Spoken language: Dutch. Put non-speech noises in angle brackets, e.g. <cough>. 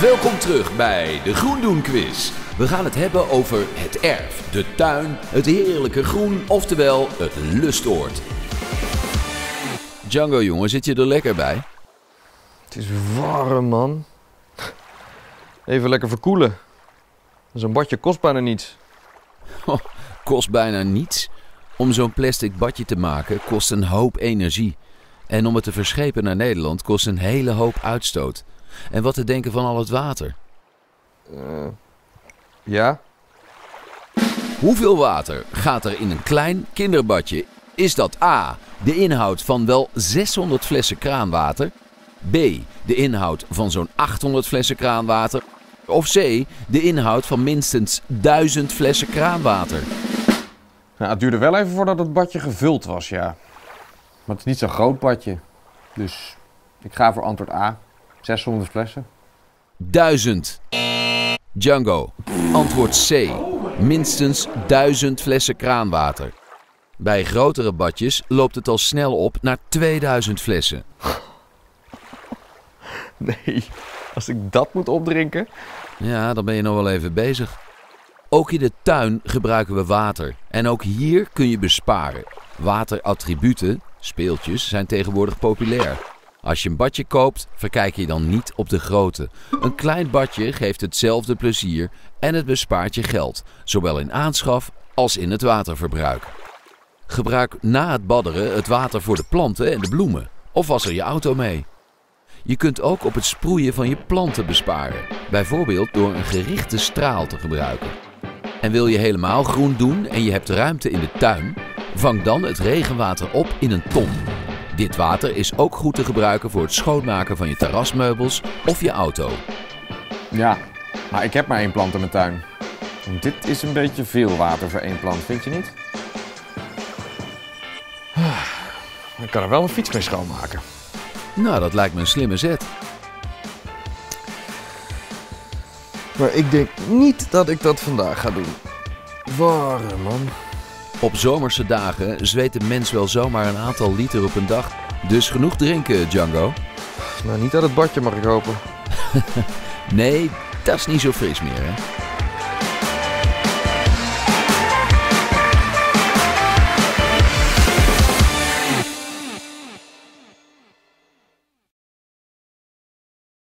Welkom terug bij de Groendoen Quiz. We gaan het hebben over het erf, de tuin, het heerlijke groen, oftewel het lustoord. Django jongen, zit je er lekker bij? Het is warm, man. Even lekker verkoelen. Zo'n badje kost bijna niets. Kost bijna niets. Om zo'n plastic badje te maken kost een hoop energie. En om het te verschepen naar Nederland kost een hele hoop uitstoot. En wat te denken van al het water? Eh, ja? Hoeveel water gaat er in een klein kinderbadje? Is dat A, de inhoud van wel 600 flessen kraanwater? B, de inhoud van zo'n 800 flessen kraanwater? Of C, de inhoud van minstens 1000 flessen kraanwater? Nou, het duurde wel even voordat het badje gevuld was, ja. Maar het is niet zo'n groot badje. Dus ik ga voor antwoord A. 600 flessen. 1000. Django. Antwoord C. Minstens 1000 flessen kraanwater. Bij grotere badjes loopt het al snel op naar 2000 flessen. <laughs> Nee, als ik dat moet opdrinken. Ja, dan ben je nog wel even bezig. Ook in de tuin gebruiken we water. En ook hier kun je besparen. Waterattributen, speeltjes, zijn tegenwoordig populair. Als je een badje koopt, verkijk je dan niet op de grootte. Een klein badje geeft hetzelfde plezier en het bespaart je geld, zowel in aanschaf als in het waterverbruik. Gebruik na het badderen het water voor de planten en de bloemen. Of was er je auto mee? Je kunt ook op het sproeien van je planten besparen. Bijvoorbeeld door een gerichte straal te gebruiken. En wil je helemaal groen doen en je hebt ruimte in de tuin? Vang dan het regenwater op in een ton. Dit water is ook goed te gebruiken voor het schoonmaken van je terrasmeubels of je auto. Ja, maar ik heb maar één plant in mijn tuin. En dit is een beetje veel water voor één plant, vind je niet? Ik kan er wel een fiets mee schoonmaken. Nou, dat lijkt me een slimme zet. Maar ik denk niet dat ik dat vandaag ga doen. Warm, man. Op zomerse dagen zweet een mens wel zomaar een aantal liter op een dag. Dus genoeg drinken, Django. Nou, niet uit het badje mag ik hopen. <laughs> Nee, dat is niet zo fris meer, hè?